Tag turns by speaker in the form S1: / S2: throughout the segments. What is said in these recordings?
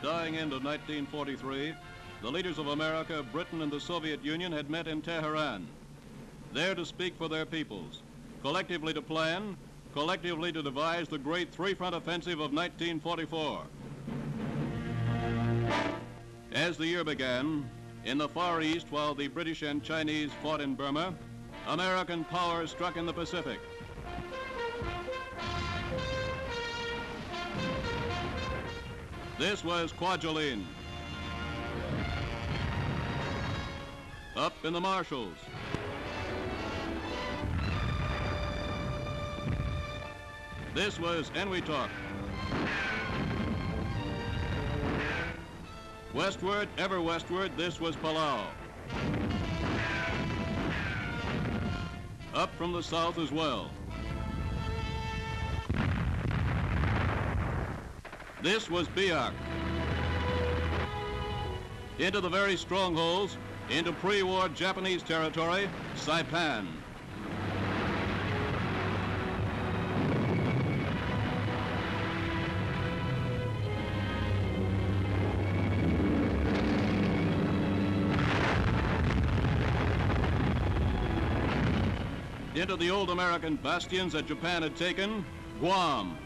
S1: the dying end of 1943, the leaders of America, Britain, and the Soviet Union had met in Tehran, there to speak for their peoples, collectively to plan, collectively to devise the great three-front offensive of 1944. As the year began, in the Far East, while the British and Chinese fought in Burma, American power struck in the Pacific. This was Kwajalein. Up in the Marshalls. This was Eniwetok. Westward, ever westward, this was Palau. Up from the south as well. This was Biak. Into the very strongholds, into pre-war Japanese territory, Saipan. Into the old American bastions that Japan had taken, Guam.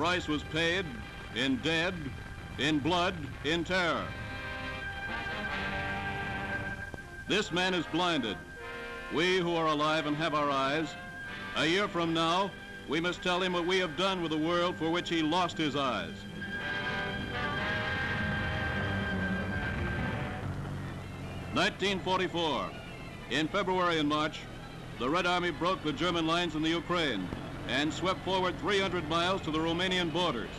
S1: Price was paid in dead, in blood, in terror. This man is blinded. We who are alive and have our eyes, a year from now, we must tell him what we have done with the world for which he lost his eyes. Nineteen forty-four. In February and March, the Red Army broke the German lines in the Ukraine and swept forward 300 miles to the Romanian borders.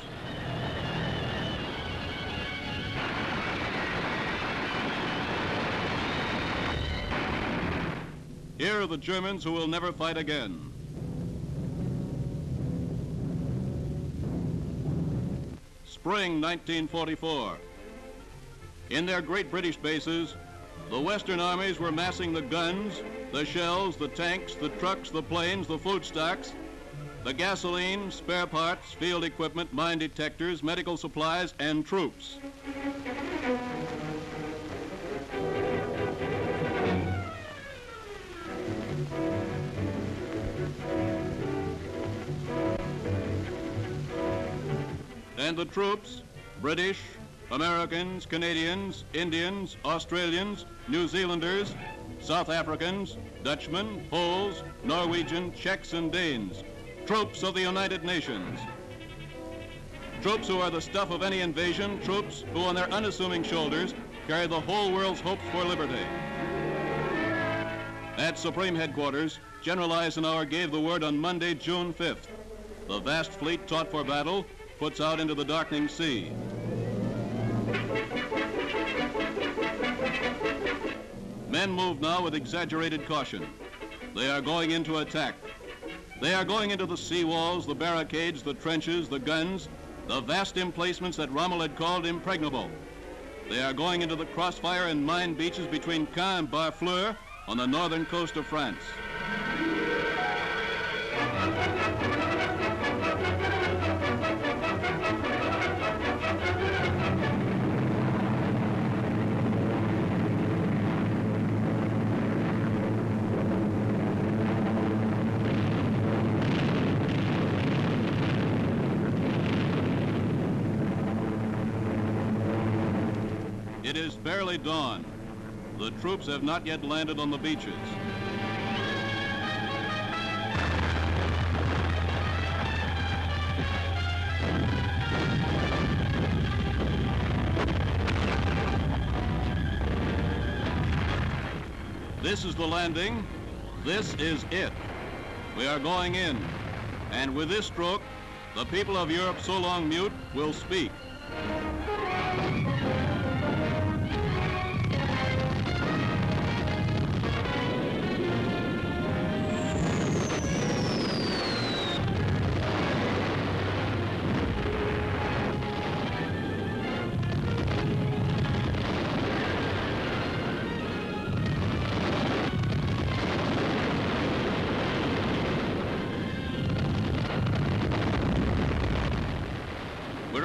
S1: Here are the Germans who will never fight again. Spring 1944. In their great British bases, the Western armies were massing the guns, the shells, the tanks, the trucks, the planes, the food stocks, the gasoline, spare parts, field equipment, mine detectors, medical supplies, and troops. And the troops, British, Americans, Canadians, Indians, Australians, New Zealanders, South Africans, Dutchmen, Poles, Norwegian, Czechs, and Danes, troops of the United Nations. Troops who are the stuff of any invasion, troops who on their unassuming shoulders carry the whole world's hopes for liberty. At Supreme Headquarters, General Eisenhower gave the word on Monday, June 5th. The vast fleet taut for battle puts out into the darkening sea. Men move now with exaggerated caution. They are going into attack. They are going into the seawalls, the barricades, the trenches, the guns, the vast emplacements that Rommel had called impregnable. They are going into the crossfire and mine beaches between Caen and Barfleur on the northern coast of France. It is barely dawn. The troops have not yet landed on the beaches. This is the landing. This is it. We are going in. And with this stroke, the people of Europe so long mute will speak.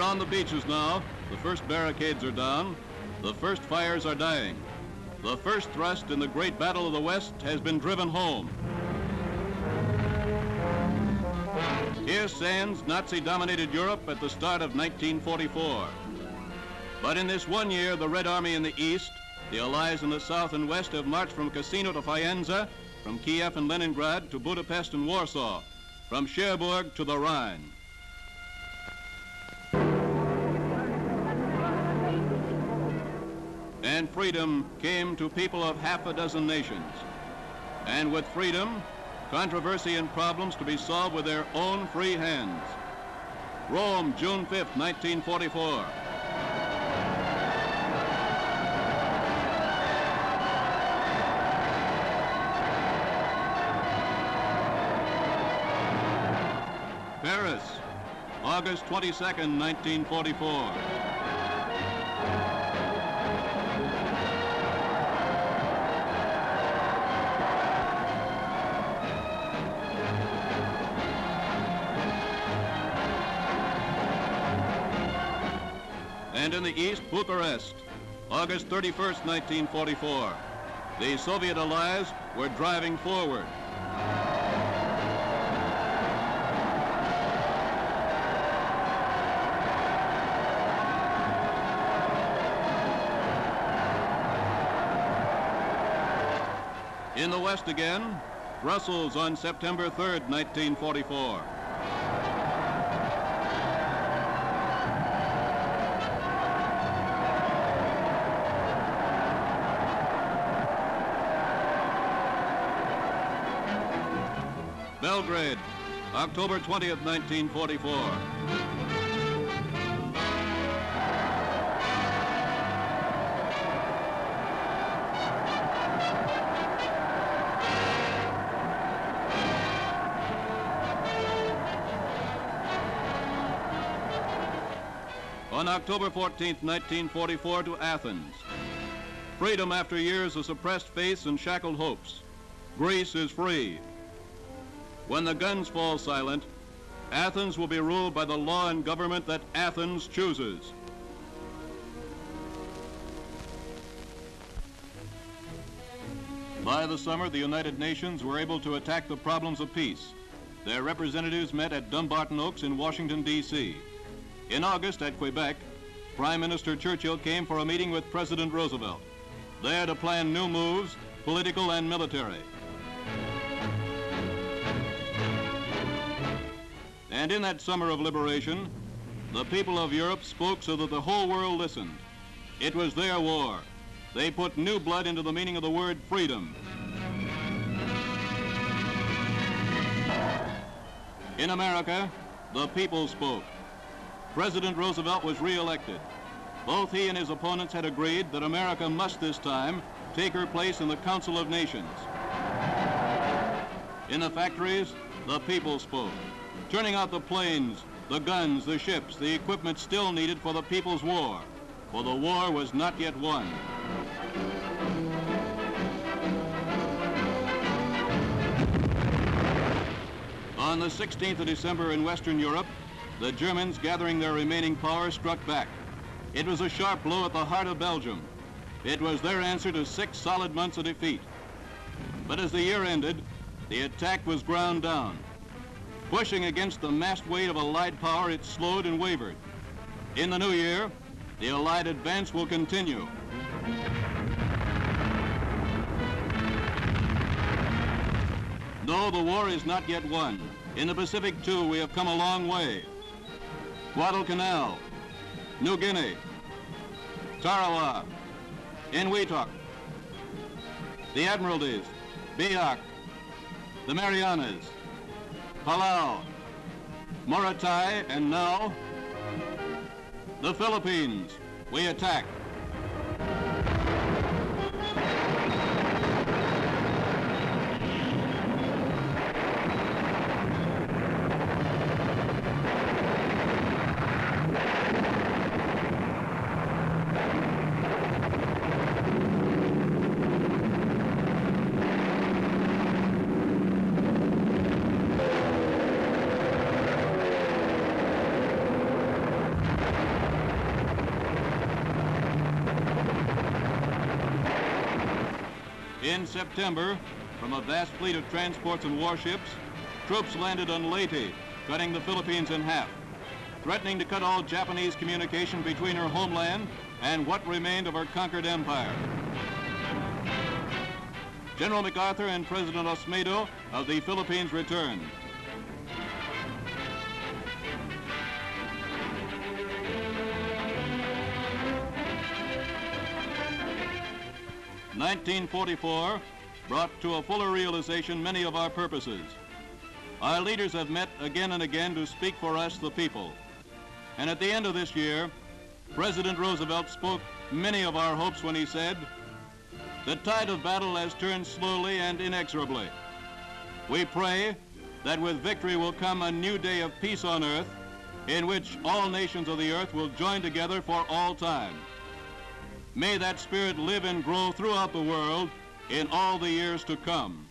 S1: On the beaches now, the first barricades are down, the first fires are dying. The first thrust in the great battle of the West has been driven home. Here stands Nazi-dominated Europe at the start of 1944. But in this one year, the Red Army in the East, the Allies in the South and West have marched from Cassino to Faenza, from Kiev and Leningrad to Budapest and Warsaw, from Cherbourg to the Rhine. And freedom came to people of half a dozen nations. And with freedom, controversy and problems to be solved with their own free hands. Rome, June 5th, 1944. Paris, August 22nd, 1944. And in the east, Bucharest, August 31st, 1944. The Soviet allies were driving forward. In the West again, Brussels on September 3rd, 1944. Belgrade, October 20th, 1944. On October 14th, 1944 to Athens. Freedom after years of suppressed faiths and shackled hopes. Greece is free. When the guns fall silent, Athens will be ruled by the law and government that Athens chooses. By the summer, the United Nations were able to attack the problems of peace. Their representatives met at Dumbarton Oaks in Washington, D.C. In August at Quebec, Prime Minister Churchill came for a meeting with President Roosevelt, there to plan new moves, political and military. And in that summer of liberation, the people of Europe spoke so that the whole world listened. It was their war. They put new blood into the meaning of the word freedom. In America, the people spoke. President Roosevelt was reelected. Both he and his opponents had agreed that America must this time take her place in the Council of Nations. In the factories, the people spoke turning out the planes, the guns, the ships, the equipment still needed for the people's war. For the war was not yet won. On the 16th of December in Western Europe, the Germans, gathering their remaining power, struck back. It was a sharp blow at the heart of Belgium. It was their answer to six solid months of defeat. But as the year ended, the attack was ground down. Pushing against the massed weight of Allied power, it slowed and wavered. In the new year, the Allied advance will continue. No, the war is not yet won. In the Pacific, too, we have come a long way. Guadalcanal, New Guinea, Tarawa, Eniwetok, the Admiralties, Biak, the Marianas, Palau, Morotai, and now the Philippines. We attack. In September, from a vast fleet of transports and warships, troops landed on Leyte, cutting the Philippines in half, threatening to cut all Japanese communication between her homeland and what remained of her conquered empire. General MacArthur and President Osmena of the Philippines returned. 1944 brought to a fuller realization many of our purposes. Our leaders have met again and again to speak for us, the people. And at the end of this year, President Roosevelt spoke many of our hopes when he said, the tide of battle has turned slowly and inexorably. We pray that with victory will come a new day of peace on earth in which all nations of the earth will join together for all time. May that spirit live and grow throughout the world in all the years to come.